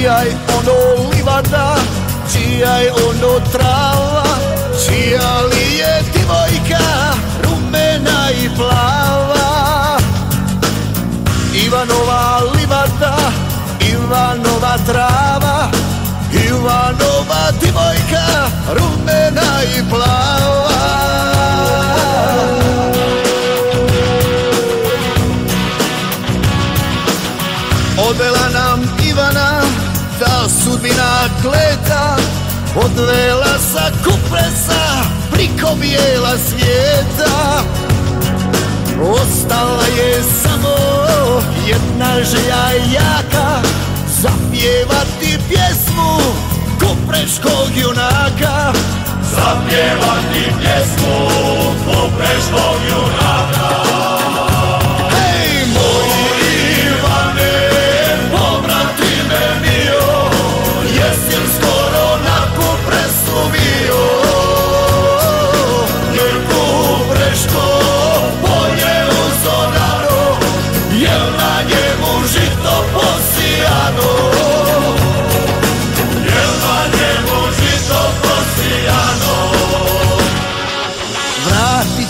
Čija je ono livada, čija je ono trava Čija li je divojka, rumena i plava? Ivanova livada, Ivanova trava Ivanova divojka, rumena i plava. Odvela nam Ivana ta sudbina kleta Odvela sa kupresa priko bijela svijeta. Ostala je samo jedna želja jaka Zapjevati pjesmu kupreškog junaka. Zapjevati pjesmu kupreškog junaka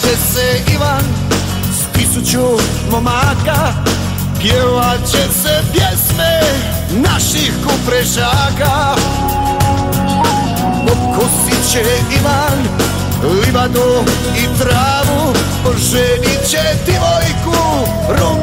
će se Ivan s tisuću momaka Pjevat će se pjesme naših kuprešaka Pokosit će Ivan livadu i travu Oženit će divojku rumenu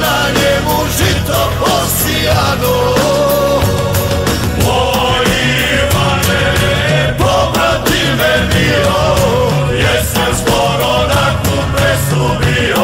na njemu žito posijano. Pobratime mio, jesam skoro nakon presubio